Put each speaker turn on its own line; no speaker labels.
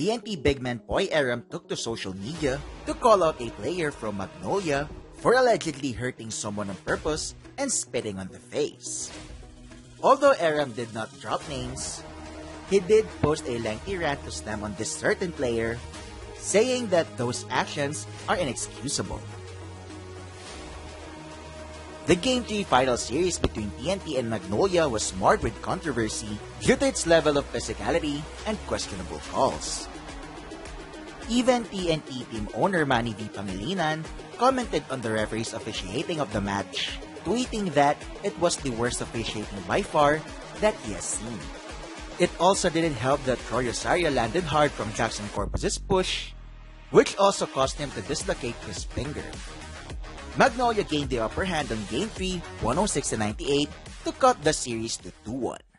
TNT big man Poy Erram took to social media to call out a player from Magnolia for allegedly hurting someone on purpose and spitting on the face. Although Erram did not drop names, he did post a lengthy rant to slam on this certain player, saying that those actions are inexcusable. The Game 3 final series between TNT and Magnolia was marred with controversy due to its level of physicality and questionable calls. Even TNT team owner Manny V. Pangilinan commented on the referee's officiating of the match, tweeting that it was the worst officiating by far that he has seen. It also didn't help that Troy landed hard from Jackson Corpuz's push, which also caused him to dislocate his finger. Magnolia gained the upper hand on Game 3, 106 98, to cut the series to 2-1.